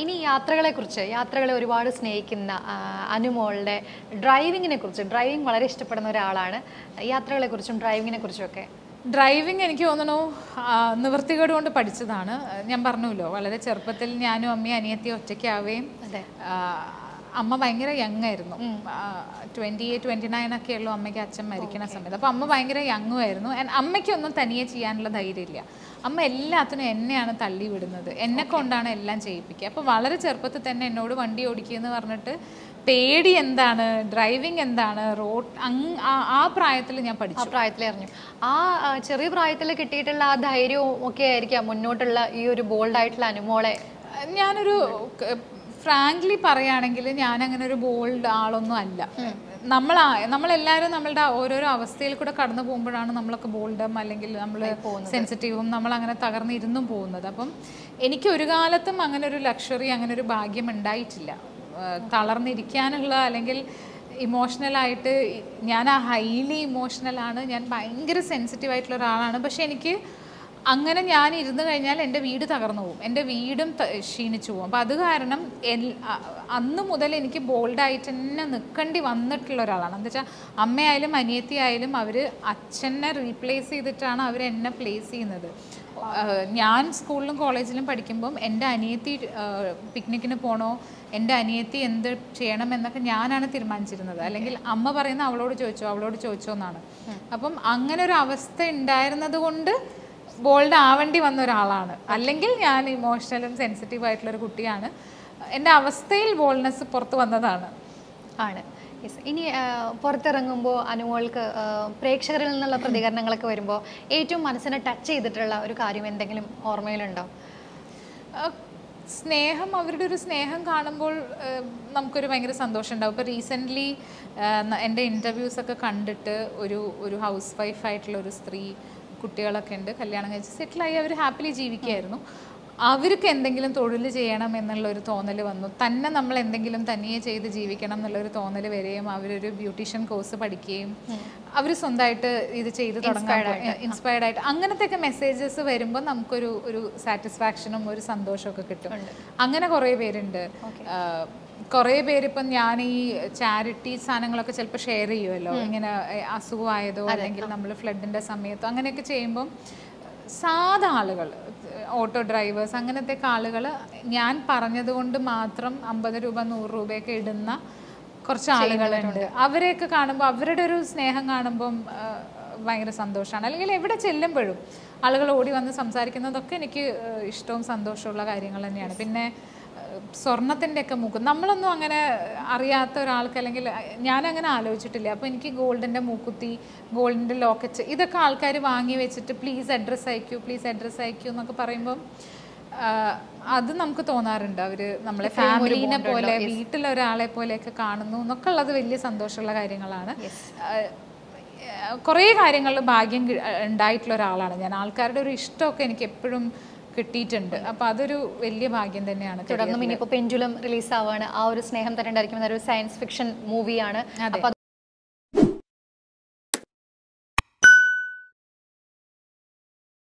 ഇനി യാത്രകളെ കുറിച്ച് യാത്രകളെ ഒരുപാട് സ്നേഹിക്കുന്ന അനുമോളുടെ ഡ്രൈവിങ്ങിനെ കുറിച്ച് ഡ്രൈവിംഗ് വളരെ ഇഷ്ടപ്പെടുന്ന ഒരാളാണ്. യാത്രകളെ കുറിച്ചും ഡ്രൈവിങ്ങിനെ കുറിച്ചും ഒക്കെ ഡ്രൈവിംഗ് എനിക്ക് തോന്നണു നിവൃത്തികേട് കൊണ്ട് പഠിച്ചതാണ്. ഞാൻ പറഞ്ഞല്ലോ വളരെ ചെറുപ്പത്തിൽ ഞാനും അമ്മയും അനിയത്തിയും ഒറ്റയ്ക്കാവുകയും അമ്മ ഭയങ്കര യങ് ആയിരുന്നു. ട്വന്റി എയ്റ്റ് ട്വന്റി നയൻ ഒക്കെ ഉള്ളൂ അമ്മയ്ക്ക് അച്ഛൻ മരിക്കുന്ന സമയത്ത്. അപ്പോൾ അമ്മ ഭയങ്കര യങ്ങും ആയിരുന്നു. അമ്മയ്ക്കൊന്നും തനിയെ ചെയ്യാനുള്ള ധൈര്യമില്ല. അമ്മ എല്ലാത്തിനും എന്നെയാണ് തള്ളി വിടുന്നത്. എന്നെ കൊണ്ടാണ് എല്ലാം ചെയ്യിപ്പിക്കുക. അപ്പോൾ വളരെ ചെറുപ്പത്തിൽ തന്നെ എന്നോട് വണ്ടി ഓടിക്കുക എന്ന് പറഞ്ഞിട്ട് പേടി എന്താണ് ഡ്രൈവിംഗ് എന്താണ് റോഡ് ആ- പ്രായത്തിൽ ഞാൻ പഠിച്ചു. ആ പ്രായത്തിൽ അറിഞ്ഞു. ആ ആ, ചെറിയ പ്രായത്തിൽ കിട്ടിയിട്ടുള്ള ആ ധൈര്യവും ഒക്കെ ആയിരിക്കാം മുന്നോട്ടുള്ള ഈ ഒരു ബോൾഡ് ആയിട്ടുള്ള അനുമോളെ. ഞാനൊരു ഫ്രാങ്ക്ലി പറയുകയാണെങ്കിൽ ഞാൻ അങ്ങനെ ഒരു ബോൾഡ് ആളൊന്നും അല്ല. നമ്മൾ നമ്മളെല്ലാവരും നമ്മളുടെ ഓരോരോ അവസ്ഥയിൽ കൂടെ കടന്നു പോകുമ്പോഴാണ് നമ്മളൊക്കെ ബോൾഡും അല്ലെങ്കിൽ നമ്മൾ സെൻസിറ്റീവും നമ്മൾ അങ്ങനെ തകർന്നിരുന്നും പോകുന്നത്. അപ്പം എനിക്ക് ഒരു കാലത്തും അങ്ങനെ ഒരു ലക്ഷറി അങ്ങനെ ഒരു ഭാഗ്യം ഉണ്ടായിട്ടില്ല. തളർന്നിരിക്കാനുള്ള അല്ലെങ്കിൽ ഇമോഷണലായിട്ട് ഞാൻ ആ ഹൈലി ഇമോഷണലാണ് ഞാൻ ഭയങ്കര സെൻസിറ്റീവ് ആയിട്ടുള്ള ഒരാളാണ്. പക്ഷെ എനിക്ക് അങ്ങനെ ഞാൻ ഇരുന്ന് കഴിഞ്ഞാൽ എന്റെ വീട് തകർന്നു പോകും. എന്റെ വീടും ക്ഷീണിച്ചു പോകും. അപ്പോൾ അത് കാരണം അന്ന് മുതൽ എനിക്ക് ബോൾഡായിട്ട് തന്നെ നിൽക്കേണ്ടി വന്നിട്ടുള്ള ഒരാളാണ്. എന്താ വെച്ചാൽ അമ്മയായാലും അനിയത്തിയായാലും അവർ അച്ഛനെ റീപ്ലേസ് ചെയ്തിട്ടാണ് അവർ എന്നെ പ്ലേസ് ചെയ്യുന്നത്. ഞാൻ സ്കൂളിലും കോളേജിലും പഠിക്കുമ്പം എന്റെ അനിയത്തി പിക്നിക്കിന് പോകണോ എന്റെ അനിയത്തി എന്ത് ചെയ്യണം എന്നൊക്കെ ഞാനാണ് തീരുമാനിച്ചിരുന്നത്. അല്ലെങ്കിൽ അമ്മ പറയുന്ന അവളോട് ചോദിച്ചോ അവളോട് ചോദിച്ചോ എന്നാണ്. അപ്പം അങ്ങനെ ഒരു അവസ്ഥ ഉണ്ടായിരുന്നത് കൊണ്ട് ബോൾഡ് ആവേണ്ടി വന്ന ഒരാളാണ്. അല്ലെങ്കിൽ ഞാൻ ഇമോഷണലും സെൻസിറ്റീവ് ആയിട്ടുള്ള ഒരു കുട്ടിയാണ്. എന്റെ അവസ്ഥയിൽ ബോൾഡ്നെസ് പുറത്ത് വന്നതാണ്. ആണ്. യെസ് ഇനി പുറത്തിറങ്ങുമ്പോൾ അനുമോൾക്ക് പ്രേക്ഷകരിൽ നിന്നുള്ള പ്രതികരണങ്ങളൊക്കെ വരുമ്പോൾ ഏറ്റവും മനസ്സിനെ ടച്ച് ചെയ്തിട്ടുള്ള ഒരു കാര്യം എന്തെങ്കിലും ഓർമ്മയിലുണ്ടോ? സ്നേഹം അവരുടെ ഒരു സ്നേഹം കാണുമ്പോൾ നമുക്കൊരു ഭയങ്കര സന്തോഷം ഉണ്ടാവും ഇപ്പോൾ റീസെന്റ്ലി എന്റെ ഇന്റർവ്യൂസൊക്കെ കണ്ടിട്ട് ഒരു ഒരു ഹൗസ് വൈഫായിട്ടുള്ള ഒരു സ്ത്രീ കുട്ടികളൊക്കെ ഉണ്ട് കല്യാണം കഴിച്ച് സെറ്റിലായി അവർ ഹാപ്പിലി ജീവിക്കുകയായിരുന്നു. അവർക്ക് എന്തെങ്കിലും തൊഴിൽ ചെയ്യണം എന്നുള്ള ഒരു തോന്നൽ വന്നു. തന്നെ നമ്മൾ എന്തെങ്കിലും തനിയെ ചെയ്ത് ജീവിക്കണം എന്നുള്ളൊരു തോന്നൽ വരികയും അവരൊരു ബ്യൂട്ടീഷ്യൻ കോഴ്സ് പഠിക്കുകയും അവർ സ്വന്തമായിട്ട് ഇത് ചെയ്ത് തുടങ്ങാൻ ഇൻസ്പയർഡ് ആയിട്ട്. അങ്ങനത്തെ ഒക്കെ മെസ്സേജസ് വരുമ്പോൾ നമുക്കൊരു ഒരു സാറ്റിസ്ഫാക്ഷനും ഒരു സന്തോഷമൊക്കെ കിട്ടും. അങ്ങനെ കുറേ പേരുണ്ട്. കുറേ പേര് ഇപ്പം ഞാൻ ഈ ചാരിറ്റി സാധനങ്ങളൊക്കെ ചിലപ്പോൾ ഷെയർ ചെയ്യുമല്ലോ ഇങ്ങനെ അസുഖമായതോ അല്ലെങ്കിൽ നമ്മൾ ഫ്ലഡിന്റെ സമയത്തോ അങ്ങനെയൊക്കെ ചെയ്യുമ്പം സാധാ ആളുകൾ ഓട്ടോ ഡ്രൈവേഴ്സ് അങ്ങനത്തെ ആളുകൾ ഞാൻ പറഞ്ഞതുകൊണ്ട് മാത്രം അമ്പത് രൂപ നൂറ് രൂപയൊക്കെ ഇടുന്ന കുറച്ച് ആളുകളുണ്ട് അവരെയൊക്കെ കാണുമ്പോൾ അവരുടെ ഒരു സ്നേഹം കാണുമ്പം ഭയങ്കര സന്തോഷമാണ് അല്ലെങ്കിൽ എവിടെ ചെല്ലുമ്പോഴും ആളുകൾ ഓടി വന്ന് സംസാരിക്കുന്നതൊക്കെ എനിക്ക് ഇഷ്ടവും ഇഷ്ടവും സന്തോഷമുള്ള കാര്യങ്ങൾ തന്നെയാണ്. പിന്നെ സ്വർണത്തിന്റെ മൂക്കും. നമ്മളൊന്നും അങ്ങനെ അറിയാത്ത ഒരാൾക്ക് അല്ലെങ്കിൽ ഞാനങ്ങനെ ആലോചിച്ചിട്ടില്ല. അപ്പോൾ എനിക്ക് ഗോൾഡിന്റെ മൂക്കുത്തി ഗോൾഡിന്റെ ലോക്കറ്റ് ഇതൊക്കെ ആൾക്കാർ വാങ്ങി വെച്ചിട്ട് പ്ലീസ് അഡ്രസ്സ് അയക്കൂ പ്ലീസ് അഡ്രസ്സ് അയക്കൂ എന്നൊക്കെ പറയുമ്പം അത് നമുക്ക് തോന്നാറുണ്ട്. അവർ നമ്മളെ ഫാമിലിനെ പോലെ വീട്ടിലൊരാളെ പോലെയൊക്കെ കാണുന്നു എന്നൊക്കെ ഉള്ളത് വലിയ സന്തോഷമുള്ള കാര്യങ്ങളാണ്. കുറേ കാര്യങ്ങളിൽ ഭാഗ്യം ഉണ്ടായിട്ടുള്ള ഒരാളാണ് ഞാൻ. ആൾക്കാരുടെ ഒരു ഇഷ്ടമൊക്കെ എനിക്ക് എപ്പോഴും കിട്ടിയിട്ടുണ്ട്. അപ്പൊ അതൊരു വലിയ ഭാഗ്യം തന്നെയാണ് തുടർന്നും ഇനിയിപ്പോ പെൻഡുലം റിലീസ് ആവാണ് ആ ഒരു സ്നേഹം തന്നെ ഉണ്ടായിരിക്കുന്ന ഒരു സയൻസ് ഫിക്ഷൻ മൂവിയാണ് അപ്പൊ